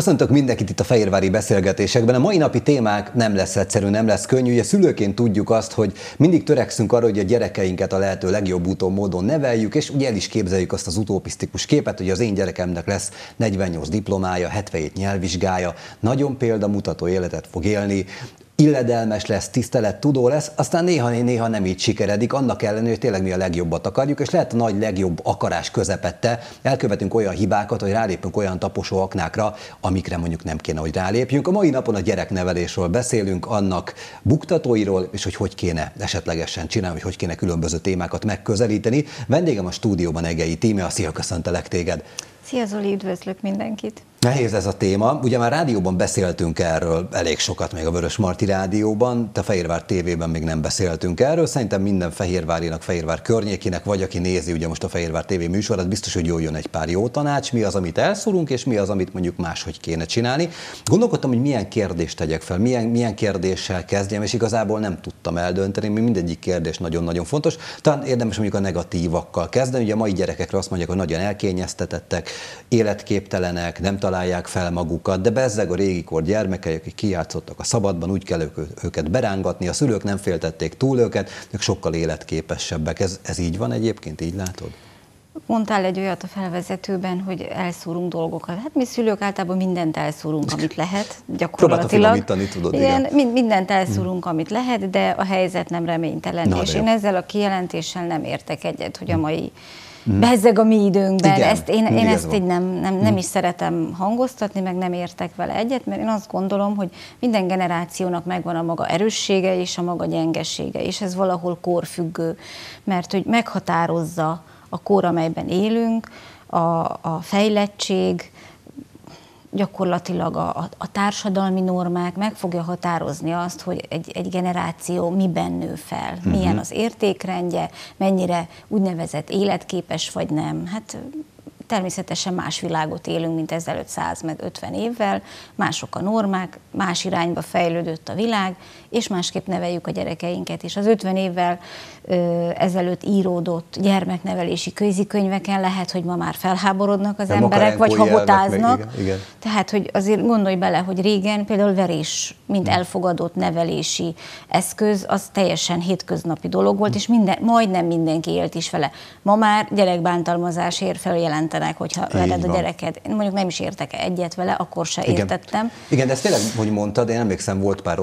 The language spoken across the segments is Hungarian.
Köszöntök mindenkit itt a Fehérvári beszélgetésekben. A mai napi témák nem lesz egyszerű, nem lesz könnyű. Ugye szülőként tudjuk azt, hogy mindig törekszünk arra, hogy a gyerekeinket a lehető legjobb úton, módon neveljük, és ugye el is képzeljük azt az utopisztikus képet, hogy az én gyerekemnek lesz 48 diplomája, 77 nyelvvizsgája, nagyon példamutató életet fog élni, illedelmes lesz, tisztelet tudó lesz, aztán néha-néha nem így sikeredik, annak ellenére, hogy tényleg mi a legjobbat akarjuk, és lehet a nagy legjobb akarás közepette elkövetünk olyan hibákat, hogy rálépünk olyan taposó aknákra, amikre mondjuk nem kéne, hogy rálépjünk. A mai napon a gyereknevelésről beszélünk, annak buktatóiról, és hogy hogy kéne esetlegesen csinálni, hogy hogy kéne különböző témákat megközelíteni. Vendégem a stúdióban Egei Tímea, szia, köszöntelek téged! Szia Zoli, üdvözlök mindenkit! Nehéz ez a téma. Ugye már rádióban beszéltünk erről elég sokat, még a Vörös Marti rádióban, te Fehérvár tévében még nem beszéltünk erről. Szerintem minden Fehérvárinak, Fehérvár környékének, vagy aki nézi ugye most a Fehérvár TV műsorát, biztos, hogy jól jön egy pár jó tanács, mi az, amit elszúrunk, és mi az, amit mondjuk máshogy kéne csinálni. Gondolkodtam, hogy milyen kérdést tegyek fel, milyen, milyen kérdéssel kezdjem, és igazából nem tudtam eldönteni, mert mindegyik kérdés nagyon-nagyon fontos. Talán érdemes mondjuk a negatívakkal kezdeni. Ugye a mai gyerekekre azt mondják, hogy nagyon elkényeztetettek, életképtelenek, nem találják fel magukat, de bezzeg a régikor gyermekei, akik kijátszottak a szabadban, úgy kell őket berángatni, a szülők nem féltették túl őket, ők sokkal életképesebbek. Ez, ez így van egyébként, így látod? Mondtál egy olyat a felvezetőben, hogy elszúrunk dolgokat. Hát mi szülők általában mindent elszúrunk, amit lehet, gyakorlatilag. tudod, igen. igen. Mindent elszúrunk, hmm. amit lehet, de a helyzet nem reménytelen. Na, és én ezzel a kijelentéssel nem értek egyet, hogy a mai mm. Bezzeg a mi időnkben. Igen, ezt, én, én ezt így nem, nem, nem mm. is szeretem hangoztatni, meg nem értek vele egyet, mert én azt gondolom, hogy minden generációnak megvan a maga erőssége és a maga gyengesége, és ez valahol korfüggő, mert hogy meghatározza a kor, amelyben élünk, a, a fejlettség, gyakorlatilag a, a társadalmi normák meg fogja határozni azt, hogy egy, egy generáció miben nő fel, uh-huh. milyen az értékrendje, mennyire úgynevezett életképes vagy nem. Hát természetesen más világot élünk, mint ezelőtt 100 meg 50 évvel, mások a normák, más irányba fejlődött a világ, és másképp neveljük a gyerekeinket. És az 50 évvel ezelőtt íródott gyermeknevelési könyveken lehet, hogy ma már felháborodnak az De emberek, vagy. Igen, igen. Tehát, hogy azért gondolj bele, hogy régen például verés, mint hm. elfogadott nevelési eszköz, az teljesen hétköznapi dolog volt, és minden, majdnem mindenki élt is vele. Ma már gyerekbántalmazásért feljelentenek, hogyha Így veled van. a gyereked. Én mondjuk nem is értek egyet vele, akkor se igen. értettem. Igen, de ezt tényleg, hogy mondtad, én emlékszem, volt pár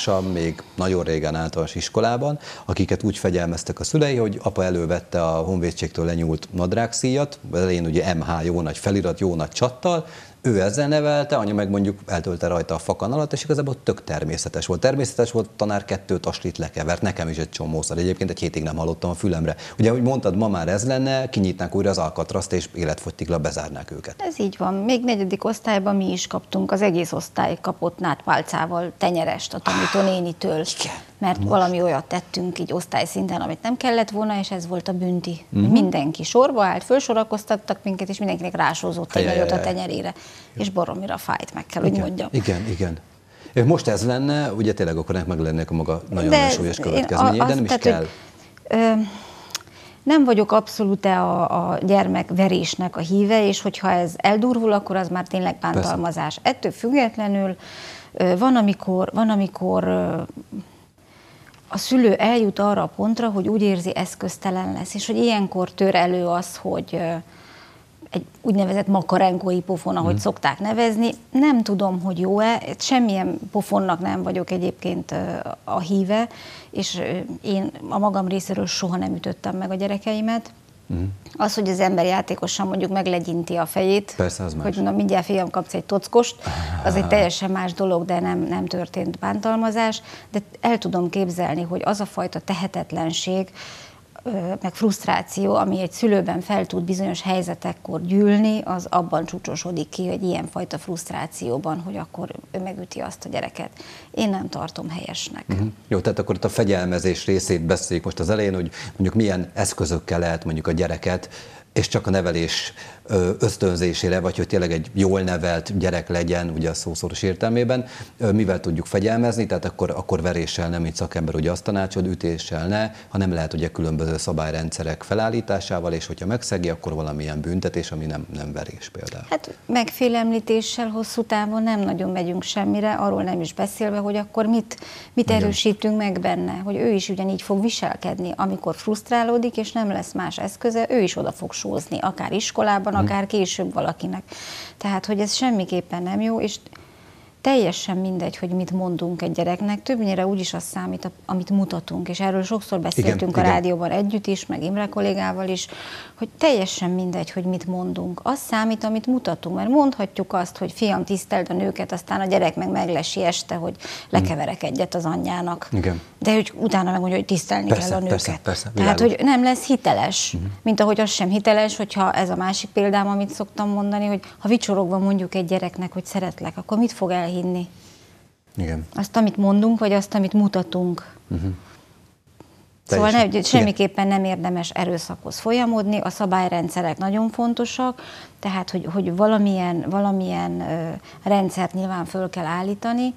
osztálytársam még nagyon régen általános iskolában, akiket úgy fegyelmeztek a szülei, hogy apa elővette a honvédségtől lenyúlt nadrágszíjat, elején ugye MH jó nagy felirat, jó nagy csattal, ő ezzel nevelte, anya meg mondjuk eltölte rajta a fakanalat, és igazából tök természetes volt. Természetes volt, tanár kettő taslit lekevert, nekem is egy csomószor. Egyébként egy hétig nem hallottam a fülemre. Ugye, ahogy mondtad, ma már ez lenne, kinyitnák újra az alkatraszt, és életfogytigla bezárnák őket. Ez így van. Még negyedik osztályban mi is kaptunk, az egész osztály kapott nátpálcával tenyerest a tanító nénitől. Igen mert Most. valami olyat tettünk így osztályszinten, amit nem kellett volna, és ez volt a bünti. Uh-huh. Mindenki sorba állt, fölsorakoztattak minket, és mindenkinek rásózott egy nagyot a tenyerére, és boromira fájt, meg kell, igen, hogy mondjam. Igen, igen. Most ez lenne, ugye tényleg akkor ennek meg lennék a maga nagyon de súlyos következményei, de nem is tehát, kell. Hogy, ö, nem vagyok abszolút a, a gyermekverésnek a híve, és hogyha ez eldurvul, akkor az már tényleg bántalmazás. Persze. Ettől függetlenül van, amikor, van, amikor a szülő eljut arra a pontra, hogy úgy érzi eszköztelen lesz, és hogy ilyenkor tör elő az, hogy egy úgynevezett makarenkói pofon, ahogy hmm. szokták nevezni. Nem tudom, hogy jó-e, semmilyen pofonnak nem vagyok egyébként a híve, és én a magam részéről soha nem ütöttem meg a gyerekeimet. Mm. Az, hogy az ember játékosan mondjuk meglegyinti a fejét, Persze, az más. hogy na mindjárt fiam kapsz egy tockost, az egy teljesen más dolog, de nem, nem történt bántalmazás, de el tudom képzelni, hogy az a fajta tehetetlenség, meg frusztráció, ami egy szülőben fel tud bizonyos helyzetekkor gyűlni, az abban csúcsosodik ki, hogy ilyenfajta frusztrációban, hogy akkor ő megüti azt a gyereket. Én nem tartom helyesnek. Uh-huh. Jó, tehát akkor itt a fegyelmezés részét beszéljük most az elején, hogy mondjuk milyen eszközökkel lehet mondjuk a gyereket és csak a nevelés ösztönzésére, vagy hogy tényleg egy jól nevelt gyerek legyen, ugye a szószoros értelmében, mivel tudjuk fegyelmezni, tehát akkor, akkor veréssel nem, mint szakember ugye azt tanácsod, ütéssel ne, hanem lehet ugye különböző szabályrendszerek felállításával, és hogyha megszegi, akkor valamilyen büntetés, ami nem, nem verés például. Hát megfélemlítéssel hosszú távon nem nagyon megyünk semmire, arról nem is beszélve, hogy akkor mit, mit erősítünk meg benne, hogy ő is ugyanígy fog viselkedni, amikor frusztrálódik, és nem lesz más eszköze, ő is oda fog sózni, akár iskolában, akár később valakinek. Tehát, hogy ez semmiképpen nem jó, és teljesen mindegy, hogy mit mondunk egy gyereknek, többnyire úgyis az számít, amit mutatunk, és erről sokszor beszéltünk igen, a igen. rádióban együtt is, meg Imre kollégával is, hogy teljesen mindegy, hogy mit mondunk. Az számít, amit mutatunk, mert mondhatjuk azt, hogy fiam, tiszteld a nőket, aztán a gyerek meg meglesi este, hogy lekeverek egyet az anyjának. Igen. De hogy utána megmondja, hogy tisztelni persze, kell a nőket. Persze, persze, Tehát, hogy nem lesz hiteles, uh-huh. mint ahogy az sem hiteles, hogyha ez a másik példám, amit szoktam mondani, hogy ha vicsorogva mondjuk egy gyereknek, hogy szeretlek, akkor mit fog el elhinni. Igen. Azt, amit mondunk, vagy azt, amit mutatunk. Uh-huh. Szóval ne, semmiképpen nem érdemes erőszakhoz folyamodni, a szabályrendszerek nagyon fontosak, tehát hogy, hogy valamilyen, valamilyen ö, rendszert nyilván föl kell állítani,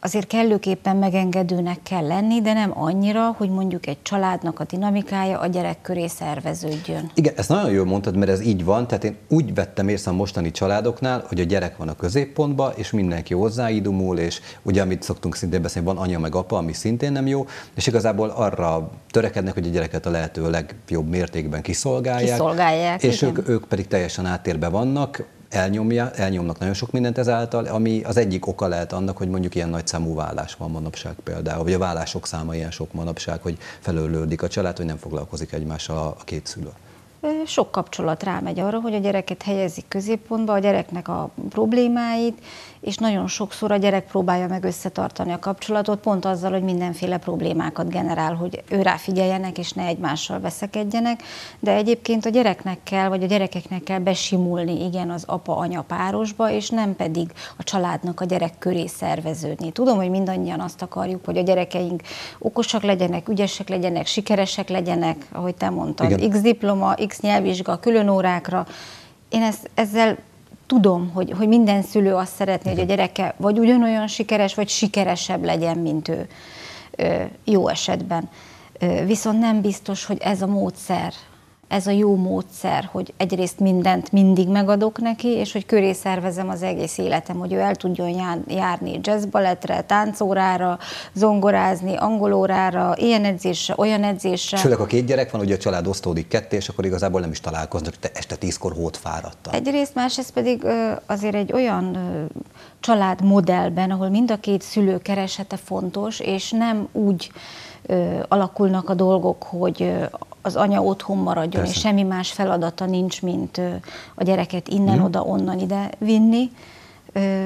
azért kellőképpen megengedőnek kell lenni, de nem annyira, hogy mondjuk egy családnak a dinamikája a gyerek köré szerveződjön. Igen, ezt nagyon jól mondtad, mert ez így van, tehát én úgy vettem észre a mostani családoknál, hogy a gyerek van a középpontban, és mindenki hozzáidumul, és ugye, amit szoktunk szintén beszélni, van anya meg apa, ami szintén nem jó, és igazából arra törekednek, hogy a gyereket a lehető legjobb mértékben kiszolgálják. Kiszolgálják, És ők, ők pedig teljesen áttérbe vannak, elnyomja, elnyomnak nagyon sok mindent ezáltal, ami az egyik oka lehet annak, hogy mondjuk ilyen nagy számú vállás van manapság például, vagy a vállások száma ilyen sok manapság, hogy felőlődik a család, hogy nem foglalkozik egymással a, két szülő. Sok kapcsolat rámegy arra, hogy a gyereket helyezik középpontba, a gyereknek a problémáit, és nagyon sokszor a gyerek próbálja meg összetartani a kapcsolatot, pont azzal, hogy mindenféle problémákat generál, hogy ő rá figyeljenek, és ne egymással veszekedjenek, de egyébként a gyereknek kell, vagy a gyerekeknek kell besimulni, igen, az apa-anya párosba, és nem pedig a családnak a gyerek köré szerveződni. Tudom, hogy mindannyian azt akarjuk, hogy a gyerekeink okosak legyenek, ügyesek legyenek, sikeresek legyenek, ahogy te mondtad, igen. x diploma, x nyelvvizsga, külön órákra, én ezt, ezzel tudom, hogy, hogy minden szülő azt szeretné, hogy a gyereke vagy ugyanolyan sikeres, vagy sikeresebb legyen, mint ő jó esetben. Viszont nem biztos, hogy ez a módszer, ez a jó módszer, hogy egyrészt mindent mindig megadok neki, és hogy köré szervezem az egész életem, hogy ő el tudjon járni jazzbalettre, táncórára, zongorázni, angolórára, ilyen edzésre, olyan edzésre. Főleg a két gyerek van, ugye a család osztódik ketté, és akkor igazából nem is találkoznak, te este tízkor hót fáradta. Egyrészt, másrészt pedig azért egy olyan családmodellben, ahol mind a két szülő keresete fontos, és nem úgy alakulnak a dolgok, hogy az anya otthon maradjon, Persze. és semmi más feladata nincs, mint a gyereket innen, mm. oda, onnan ide vinni,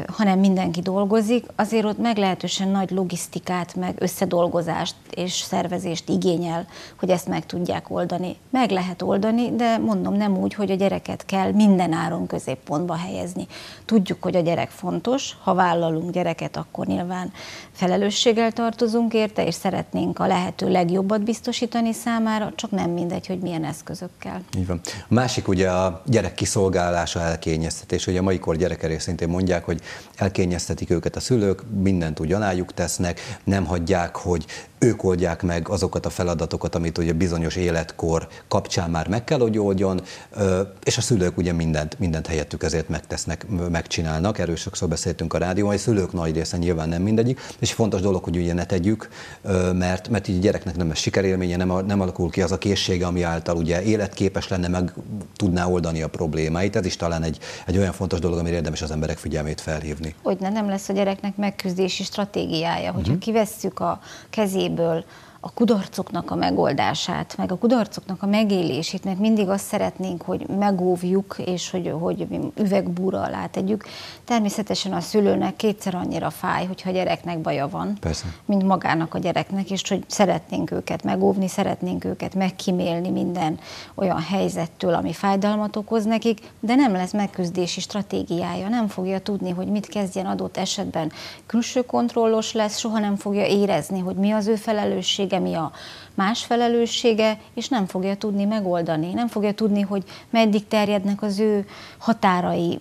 hanem mindenki dolgozik, azért ott meglehetősen nagy logisztikát, meg összedolgozást és szervezést igényel, hogy ezt meg tudják oldani. Meg lehet oldani, de mondom nem úgy, hogy a gyereket kell minden áron középpontba helyezni. Tudjuk, hogy a gyerek fontos, ha vállalunk gyereket, akkor nyilván felelősséggel tartozunk érte, és szeretnénk a lehető legjobbat biztosítani számára, csak nem mindegy, hogy milyen eszközökkel. Így van. A másik ugye a gyerek kiszolgálása, elkényeztetés. Ugye a mai kor gyerekeré szintén mondják, hogy elkényeztetik őket a szülők, mindent úgy alájuk tesznek, nem hagyják, hogy ők oldják meg azokat a feladatokat, amit ugye bizonyos életkor kapcsán már meg kell, hogy oldjon, és a szülők ugye mindent, mindent helyettük ezért megtesznek, megcsinálnak. Erről sokszor beszéltünk a rádióban, hogy a szülők nagy része nyilván nem mindegyik, és fontos dolog, hogy ugye ne tegyük, mert, mert így a gyereknek nem lesz sikerélménye, nem, nem alakul ki az a készsége, ami által ugye életképes lenne, meg tudná oldani a problémáit. Ez is talán egy, egy olyan fontos dolog, amire érdemes az emberek figyelmét felhívni. Hogy ne, nem lesz a gyereknek megküzdési stratégiája, hogyha uh-huh. kivesszük a kezébe kezéből a kudarcoknak a megoldását, meg a kudarcoknak a megélését, mert mindig azt szeretnénk, hogy megóvjuk, és hogy, hogy üvegbúra alá tegyük. Természetesen a szülőnek kétszer annyira fáj, hogyha a gyereknek baja van, Persze. mint magának a gyereknek, és hogy szeretnénk őket megóvni, szeretnénk őket megkimélni minden olyan helyzettől, ami fájdalmat okoz nekik, de nem lesz megküzdési stratégiája, nem fogja tudni, hogy mit kezdjen adott esetben. Külső kontrollos lesz, soha nem fogja érezni, hogy mi az ő felelősség felelőssége, mi a más felelőssége, és nem fogja tudni megoldani. Nem fogja tudni, hogy meddig terjednek az ő határai,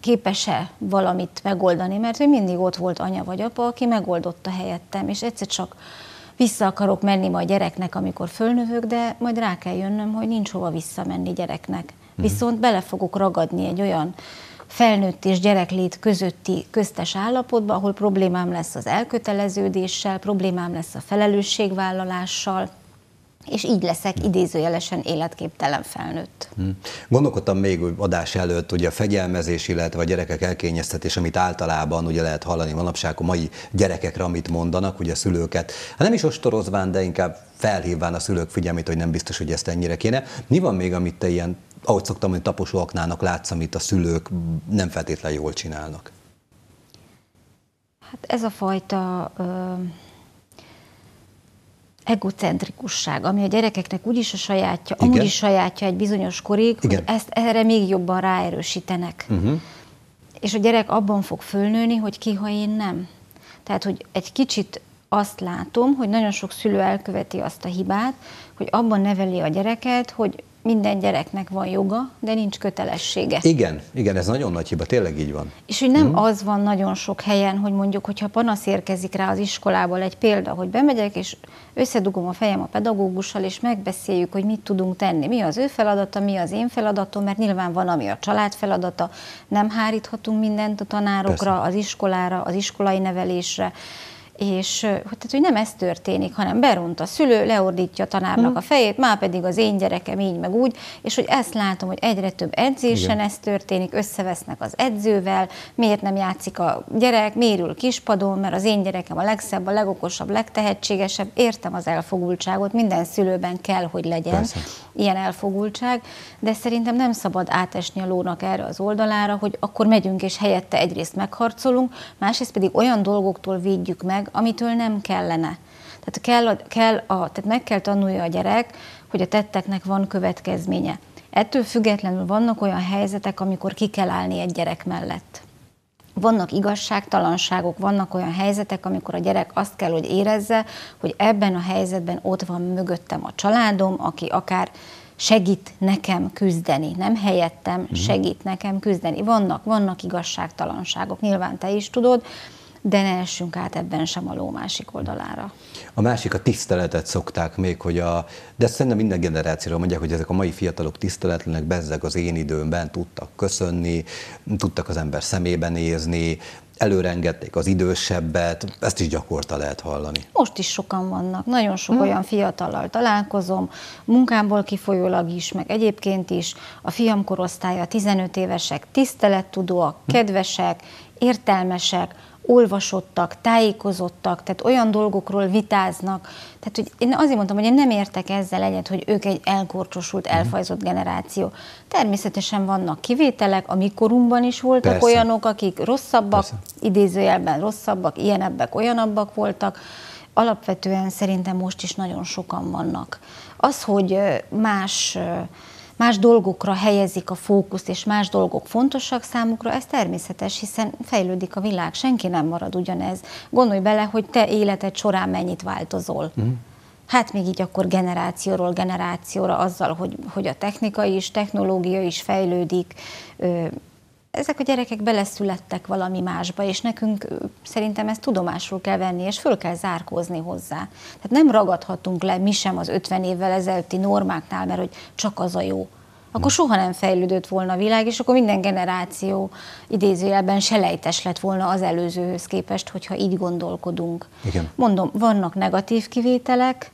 képes-e valamit megoldani, mert ő mindig ott volt anya vagy apa, aki megoldotta helyettem, és egyszer csak vissza akarok menni majd gyereknek, amikor fölnövök, de majd rá kell jönnöm, hogy nincs hova visszamenni gyereknek. Mhm. Viszont bele fogok ragadni egy olyan felnőtt és gyereklét közötti köztes állapotba, ahol problémám lesz az elköteleződéssel, problémám lesz a felelősségvállalással, és így leszek idézőjelesen életképtelen felnőtt. Hmm. Gondolkodtam még adás előtt, ugye a fegyelmezés, illetve a gyerekek elkényeztetés, amit általában ugye lehet hallani manapság a mai gyerekekre, amit mondanak, ugye a szülőket. Hát nem is ostorozván, de inkább felhívván a szülők figyelmét, hogy nem biztos, hogy ezt ennyire kéne. Mi van még, amit te ilyen, ahogy szoktam, hogy taposó aknának látsz, amit a szülők nem feltétlenül jól csinálnak? Hát ez a fajta... Ö- egocentrikusság, ami a gyerekeknek úgyis a sajátja, Igen. amúgy is sajátja egy bizonyos korig, Igen. hogy ezt erre még jobban ráerősítenek. Uh-huh. És a gyerek abban fog fölnőni, hogy ki, ha én nem. Tehát, hogy egy kicsit azt látom, hogy nagyon sok szülő elköveti azt a hibát, hogy abban neveli a gyereket, hogy minden gyereknek van joga, de nincs kötelessége. Igen, igen, ez nagyon nagy hiba, tényleg így van. És hogy nem hmm. az van nagyon sok helyen, hogy mondjuk, hogyha panasz érkezik rá az iskolából egy példa, hogy bemegyek, és összedugom a fejem a pedagógussal, és megbeszéljük, hogy mit tudunk tenni. Mi az ő feladata, mi az én feladatom, mert nyilván van, ami a család feladata, nem háríthatunk mindent a tanárokra, Persze. az iskolára, az iskolai nevelésre és tehát, hogy nem ez történik, hanem beront a szülő, leordítja a tanárnak mm. a fejét, már pedig az én gyerekem így meg úgy, és hogy ezt látom, hogy egyre több edzésen Igen. ez történik, összevesznek az edzővel, miért nem játszik a gyerek, mérül kispadon, mert az én gyerekem a legszebb, a legokosabb, legtehetségesebb, értem az elfogultságot, minden szülőben kell, hogy legyen Persze. ilyen elfogultság, de szerintem nem szabad átesni a lónak erre az oldalára, hogy akkor megyünk és helyette egyrészt megharcolunk, másrészt pedig olyan dolgoktól védjük meg, meg, amitől nem kellene. Tehát, kell, kell a, tehát meg kell tanulja a gyerek, hogy a tetteknek van következménye. Ettől függetlenül vannak olyan helyzetek, amikor ki kell állni egy gyerek mellett. Vannak igazságtalanságok, vannak olyan helyzetek, amikor a gyerek azt kell, hogy érezze, hogy ebben a helyzetben ott van mögöttem a családom, aki akár segít nekem küzdeni, nem helyettem, mhm. segít nekem küzdeni. Vannak, vannak igazságtalanságok, nyilván te is tudod, de ne essünk át ebben sem a ló másik oldalára. A másik a tiszteletet szokták még, hogy a, de szerintem minden generációra mondják, hogy ezek a mai fiatalok tiszteletlenek, bezzeg az én időmben tudtak köszönni, tudtak az ember szemébe nézni, előrengették az idősebbet, ezt is gyakorta lehet hallani. Most is sokan vannak, nagyon sok hmm. olyan fiatallal találkozom, munkámból kifolyólag is, meg egyébként is, a fiam korosztálya 15 évesek, tisztelettudóak, hm. kedvesek, értelmesek, olvasottak, tájékozottak, tehát olyan dolgokról vitáznak. Tehát, hogy én azért mondtam, hogy én nem értek ezzel egyet, hogy ők egy elkorcsosult, mhm. elfajzott generáció. Természetesen vannak kivételek, a mikorunkban is voltak Persze. olyanok, akik rosszabbak, Persze. idézőjelben rosszabbak, ilyenebbek, olyanabbak voltak. Alapvetően szerintem most is nagyon sokan vannak. Az, hogy más más dolgokra helyezik a fókuszt, és más dolgok fontosak számukra, ez természetes, hiszen fejlődik a világ, senki nem marad ugyanez. Gondolj bele, hogy te életed során mennyit változol. Mm. Hát még így akkor generációról generációra azzal, hogy, hogy a technika is, technológia is fejlődik, ezek a gyerekek beleszülettek valami másba, és nekünk szerintem ezt tudomásul kell venni, és föl kell zárkózni hozzá. Tehát nem ragadhatunk le mi sem az 50 évvel ezelőtti normáknál, mert hogy csak az a jó. Akkor soha nem fejlődött volna a világ, és akkor minden generáció idézőjelben selejtes lett volna az előzőhöz képest, hogyha így gondolkodunk. Igen. Mondom, vannak negatív kivételek,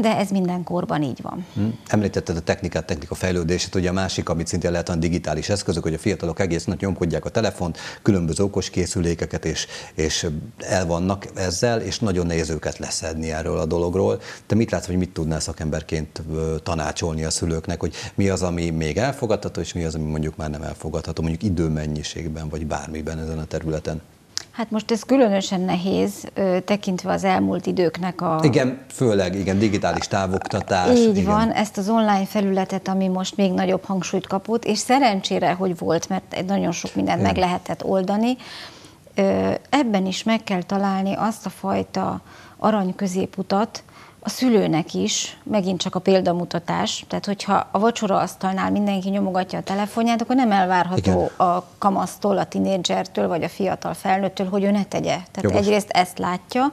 de ez minden korban így van. Hm. Említetted a technikát, technika fejlődését, ugye a másik, amit szintén lehet a digitális eszközök, hogy a fiatalok egész nap nyomkodják a telefont, különböző okos készülékeket, és, és el vannak ezzel, és nagyon nehéz őket leszedni erről a dologról. Te mit látsz, hogy mit tudnál szakemberként tanácsolni a szülőknek, hogy mi az, ami még elfogadható, és mi az, ami mondjuk már nem elfogadható, mondjuk időmennyiségben, vagy bármiben ezen a területen? Hát most ez különösen nehéz, tekintve az elmúlt időknek a... Igen, főleg, igen, digitális távoktatás. Így igen. van, ezt az online felületet, ami most még nagyobb hangsúlyt kapott, és szerencsére, hogy volt, mert nagyon sok mindent igen. meg lehetett oldani, ebben is meg kell találni azt a fajta arany középutat, a szülőnek is, megint csak a példamutatás, tehát hogyha a vacsora asztalnál mindenki nyomogatja a telefonját, akkor nem elvárható Igen. a kamasztól, a tinédzsertől, vagy a fiatal felnőttől, hogy ő ne tegye. Tehát Jogos. egyrészt ezt látja,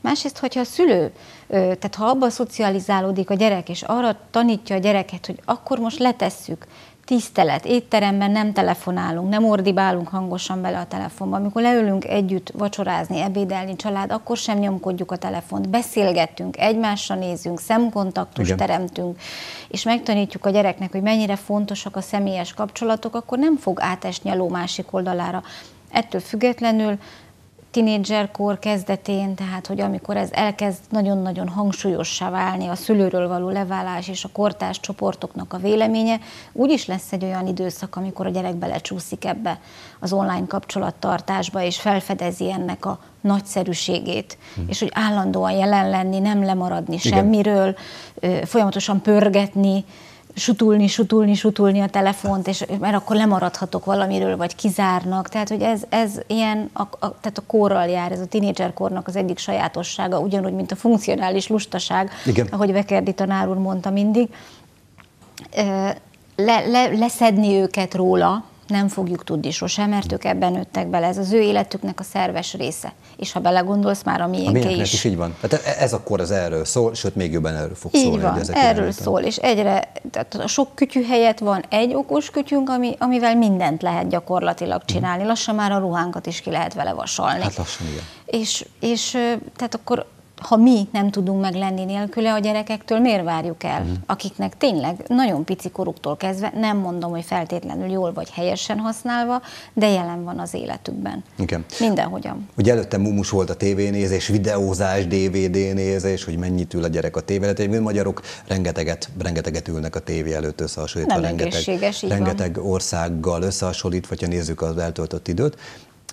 másrészt, hogyha a szülő, tehát ha abban szocializálódik a gyerek, és arra tanítja a gyereket, hogy akkor most letesszük, tisztelet, étteremben nem telefonálunk, nem ordibálunk hangosan bele a telefonba. Amikor leülünk együtt vacsorázni, ebédelni család, akkor sem nyomkodjuk a telefont, beszélgetünk, egymásra nézünk, szemkontaktust Igen. teremtünk, és megtanítjuk a gyereknek, hogy mennyire fontosak a személyes kapcsolatok, akkor nem fog átesni a ló másik oldalára. Ettől függetlenül tinédzserkor kezdetén, tehát hogy amikor ez elkezd nagyon-nagyon hangsúlyossá válni a szülőről való leválás és a kortárs csoportoknak a véleménye, úgyis lesz egy olyan időszak, amikor a gyerek belecsúszik ebbe az online kapcsolattartásba, és felfedezi ennek a nagyszerűségét, hmm. és hogy állandóan jelen lenni, nem lemaradni Igen. semmiről, folyamatosan pörgetni, sutulni, sutulni, sutulni a telefont, és mert akkor lemaradhatok valamiről, vagy kizárnak. Tehát, hogy ez, ez ilyen, a, a, tehát a korral jár, ez a tinédzserkornak az egyik sajátossága, ugyanúgy, mint a funkcionális lustaság, Igen. ahogy Vekerdi tanár úr mondta mindig. Le, le, leszedni őket róla, nem fogjuk tudni sosem, mert ők ebben nőttek bele. Ez az ő életüknek a szerves része. És ha belegondolsz, már a miénké a is. is. így van. Tehát e- ez akkor az erről szól, sőt, még jobban erről fog így szólni. Van, erről szól, és egyre, tehát a sok kütyű helyett van egy okos kütyünk, ami, amivel mindent lehet gyakorlatilag csinálni. Mm. Lassan már a ruhánkat is ki lehet vele vasalni. Hát lassan, igen. És, és tehát akkor ha mi nem tudunk meg lenni nélküle a gyerekektől, miért várjuk el? Uh-huh. Akiknek tényleg nagyon pici koruktól kezdve, nem mondom, hogy feltétlenül jól vagy helyesen használva, de jelen van az életükben. Igen. Mindenhogyan. Ugye előtte mumus volt a tévénézés, videózás, DVD nézés, hogy mennyit ül a gyerek a tévé előtt. Mi magyarok rengeteget, rengeteget ülnek a tévé előtt összehasonlítva, nem rengeteg, rengeteg országgal összehasonlítva, ha nézzük az eltöltött időt.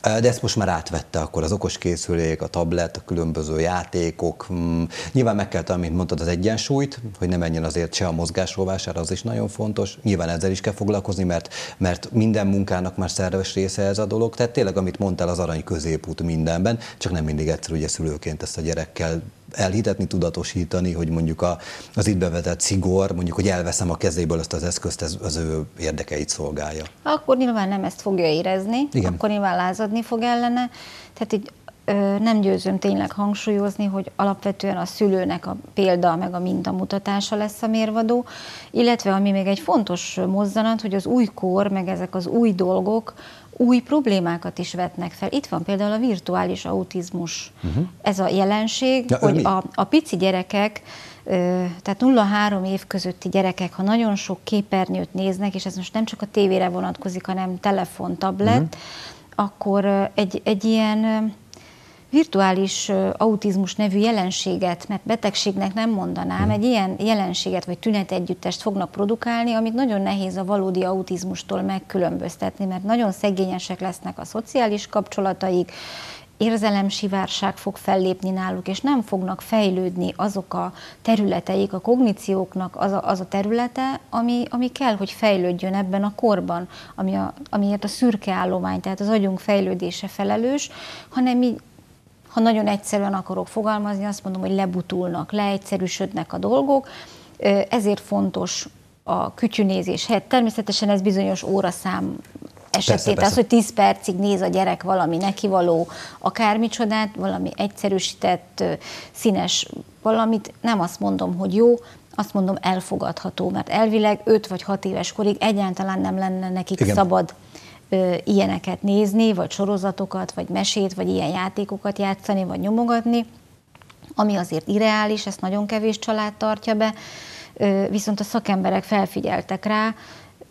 De ezt most már átvette akkor az okos készülék, a tablet, a különböző játékok. Hmm, nyilván meg kell találni, mint mondtad, az egyensúlyt, hogy ne menjen azért se a mozgásrovására, az is nagyon fontos. Nyilván ezzel is kell foglalkozni, mert, mert minden munkának már szerves része ez a dolog. Tehát tényleg, amit mondtál, az arany középút mindenben, csak nem mindig egyszerű ugye szülőként ezt a gyerekkel elhitetni, tudatosítani, hogy mondjuk a, az itt bevetett szigor, mondjuk, hogy elveszem a kezéből ezt az eszközt, ez az ő érdekeit szolgálja. Akkor nyilván nem ezt fogja érezni, Igen. akkor nyilván lázadni fog ellene. Tehát így nem győzöm tényleg hangsúlyozni, hogy alapvetően a szülőnek a példa meg a mintamutatása lesz a mérvadó, illetve ami még egy fontos mozzanat, hogy az új kor, meg ezek az új dolgok, új problémákat is vetnek fel. Itt van például a virtuális autizmus. Uh-huh. Ez a jelenség, ja, hogy a, a pici gyerekek, tehát 0-3 év közötti gyerekek, ha nagyon sok képernyőt néznek, és ez most nem csak a tévére vonatkozik, hanem telefon, tablet, uh-huh. akkor egy, egy ilyen virtuális autizmus nevű jelenséget, mert betegségnek nem mondanám, hmm. egy ilyen jelenséget vagy tünetegyüttest fognak produkálni, amit nagyon nehéz a valódi autizmustól megkülönböztetni, mert nagyon szegényesek lesznek a szociális kapcsolataik, érzelemsivárság fog fellépni náluk, és nem fognak fejlődni azok a területeik, a kognícióknak az a, az a területe, ami, ami kell, hogy fejlődjön ebben a korban, ami a, amiért a szürke állomány, tehát az agyunk fejlődése felelős, hanem így ha nagyon egyszerűen akarok fogalmazni, azt mondom, hogy lebutulnak, leegyszerűsödnek a dolgok, ezért fontos a kütyünézés helyett. Természetesen ez bizonyos óraszám esetét, persze, persze. az, hogy 10 percig néz a gyerek valami nekivaló akármicsodát, valami egyszerűsített, színes valamit, nem azt mondom, hogy jó, azt mondom elfogadható, mert elvileg 5 vagy 6 éves korig egyáltalán nem lenne nekik Igen. szabad ö, ilyeneket nézni, vagy sorozatokat, vagy mesét, vagy ilyen játékokat játszani, vagy nyomogatni, ami azért irreális, ezt nagyon kevés család tartja be, ö, viszont a szakemberek felfigyeltek rá,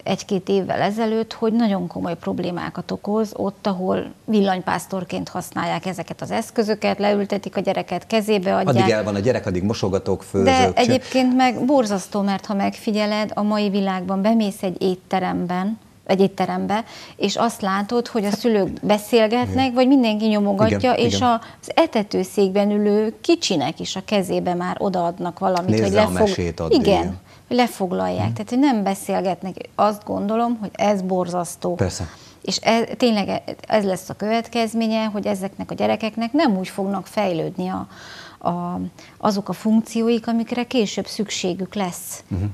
egy-két évvel ezelőtt, hogy nagyon komoly problémákat okoz ott, ahol villanypásztorként használják ezeket az eszközöket, leültetik a gyereket, kezébe adják. Addig el van a gyerek, addig mosogatók, főzök. De egyébként meg borzasztó, mert ha megfigyeled, a mai világban bemész egy étteremben, egy étterembe, és azt látod, hogy a szülők beszélgetnek, igen. vagy mindenki nyomogatja, igen, és igen. az etetőszékben ülő kicsinek is a kezébe már odaadnak valamit, Nézze hogy lefog... a mesét addig, igen, igen, lefoglalják. Hmm. Tehát, hogy nem beszélgetnek. Azt gondolom, hogy ez borzasztó. Persze. És ez, tényleg ez lesz a következménye, hogy ezeknek a gyerekeknek nem úgy fognak fejlődni a, a, azok a funkcióik, amikre később szükségük lesz. Uh-huh.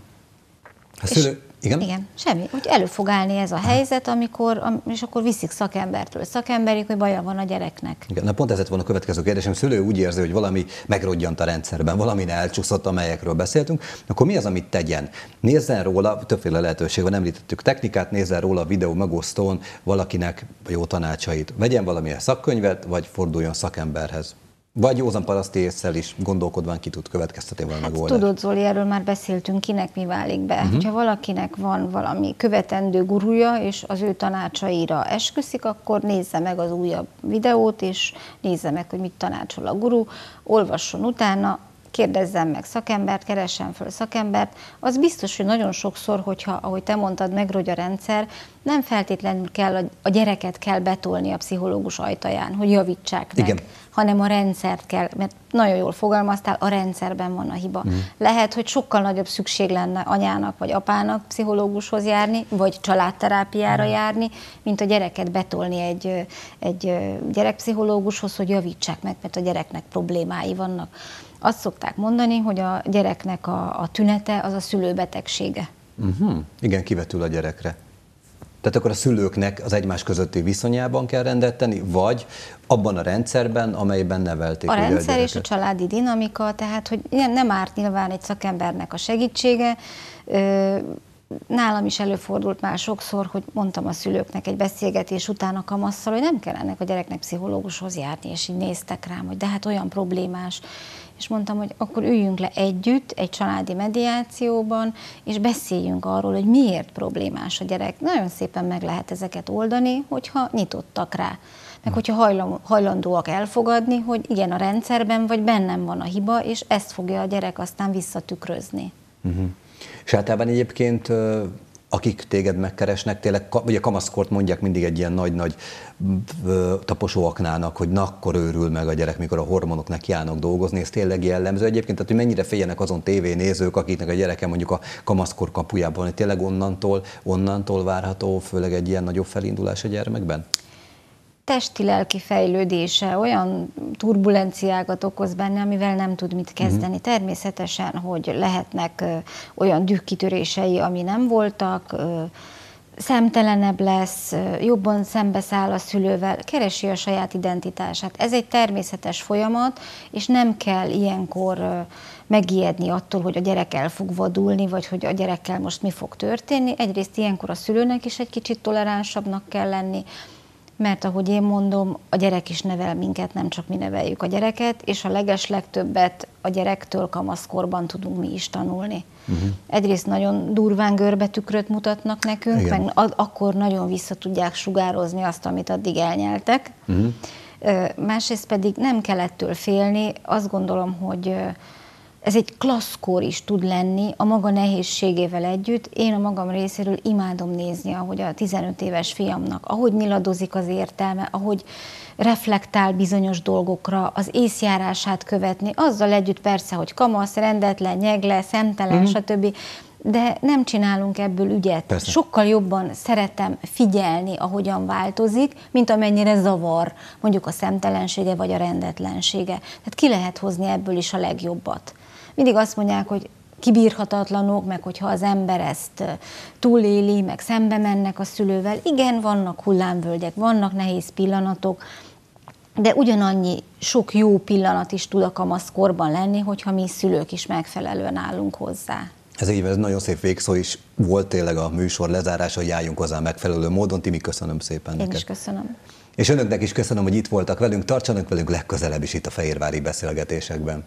A szülő, igen? Igen, semmi. Úgy elő fog állni ez a helyzet, amikor, és akkor viszik szakembertől szakemberig, hogy baja van a gyereknek. Igen, na pont ez volna a következő kérdésem. Szülő úgy érzi, hogy valami megrodjant a rendszerben, valami elcsúszott, amelyekről beszéltünk, akkor mi az, amit tegyen? Nézzen róla, többféle lehetőség van, említettük technikát, nézzen róla a videó megosztón valakinek jó tanácsait. Vegyen valamilyen szakkönyvet, vagy forduljon szakemberhez. Vagy józan paraszti észsel is gondolkodván ki tud következtetni valami hát, Tudod, Zoli, erről már beszéltünk, kinek mi válik be. Uh-huh. Hogyha valakinek van valami követendő gurúja, és az ő tanácsaira esküszik, akkor nézze meg az újabb videót, és nézze meg, hogy mit tanácsol a gurú, olvasson utána, kérdezzem meg szakembert, keressen föl szakembert, az biztos, hogy nagyon sokszor, hogyha, ahogy te mondtad, megrogy a rendszer, nem feltétlenül kell, a gyereket kell betolni a pszichológus ajtaján, hogy javítsák meg, Igen. Hanem a rendszert kell, mert nagyon jól fogalmaztál, a rendszerben van a hiba. Mm. Lehet, hogy sokkal nagyobb szükség lenne anyának vagy apának pszichológushoz járni, vagy családterápiára mm. járni, mint a gyereket betolni egy, egy gyerekpszichológushoz, hogy javítsák meg, mert a gyereknek problémái vannak. Azt szokták mondani, hogy a gyereknek a, a tünete az a szülőbetegsége. Uh-huh. Igen, kivetül a gyerekre. Tehát akkor a szülőknek az egymás közötti viszonyában kell rendet tenni, vagy abban a rendszerben, amelyben nevelték. A rendszer a és a családi dinamika, tehát hogy nem árt nyilván egy szakembernek a segítsége. Nálam is előfordult már sokszor, hogy mondtam a szülőknek egy beszélgetés után a kamasszal, hogy nem kell ennek a gyereknek pszichológushoz járni, és így néztek rám, hogy de hát olyan problémás és mondtam, hogy akkor üljünk le együtt egy családi mediációban, és beszéljünk arról, hogy miért problémás a gyerek. Nagyon szépen meg lehet ezeket oldani, hogyha nyitottak rá. Meg hogyha hajlandóak elfogadni, hogy igen, a rendszerben vagy bennem van a hiba, és ezt fogja a gyerek aztán visszatükrözni. Uh-huh. És általában egyébként akik téged megkeresnek, tényleg, ugye kamaszkort mondják mindig egy ilyen nagy-nagy taposóaknának, hogy na akkor őrül meg a gyerek, mikor a hormonok nekiállnak dolgozni, ez tényleg jellemző egyébként, tehát hogy mennyire féljenek azon tévénézők, akiknek a gyereke mondjuk a kamaszkor kapujában, hogy tényleg onnantól, onnantól várható, főleg egy ilyen nagyobb felindulás a gyermekben? Testi-lelki fejlődése olyan turbulenciákat okoz benne, amivel nem tud mit kezdeni. Uh-huh. Természetesen, hogy lehetnek olyan dühkitörései, ami nem voltak, szemtelenebb lesz, jobban szembeszáll a szülővel, keresi a saját identitását. Ez egy természetes folyamat, és nem kell ilyenkor megijedni attól, hogy a gyerek el fog vadulni, vagy hogy a gyerekkel most mi fog történni. Egyrészt ilyenkor a szülőnek is egy kicsit toleránsabbnak kell lenni, mert ahogy én mondom, a gyerek is nevel minket, nem csak mi neveljük a gyereket, és a leges legtöbbet a gyerektől kamaszkorban tudunk mi is tanulni. Uh-huh. Egyrészt nagyon durván görbetükröt mutatnak nekünk, Igen. meg akkor nagyon vissza tudják sugározni azt, amit addig elnyeltek. Uh-huh. Másrészt pedig nem kell ettől félni, azt gondolom, hogy ez egy klasszkor is tud lenni a maga nehézségével együtt. Én a magam részéről imádom nézni, ahogy a 15 éves fiamnak, ahogy nyiladozik az értelme, ahogy reflektál bizonyos dolgokra, az észjárását követni, azzal együtt persze, hogy kamasz, rendetlen, nyegle, szemtelen, mm. stb., de nem csinálunk ebből ügyet. Persze. Sokkal jobban szeretem figyelni, ahogyan változik, mint amennyire zavar mondjuk a szemtelensége vagy a rendetlensége. Tehát ki lehet hozni ebből is a legjobbat mindig azt mondják, hogy kibírhatatlanok, meg hogyha az ember ezt túléli, meg szembe mennek a szülővel. Igen, vannak hullámvölgyek, vannak nehéz pillanatok, de ugyanannyi sok jó pillanat is tud a kamaszkorban lenni, hogyha mi szülők is megfelelően állunk hozzá. Ez így, ez nagyon szép végszó is volt tényleg a műsor lezárása, hogy álljunk hozzá megfelelő módon. Timi, köszönöm szépen Én neked. is köszönöm. És önöknek is köszönöm, hogy itt voltak velünk, tartsanak velünk legközelebb is itt a Fehérvári beszélgetésekben.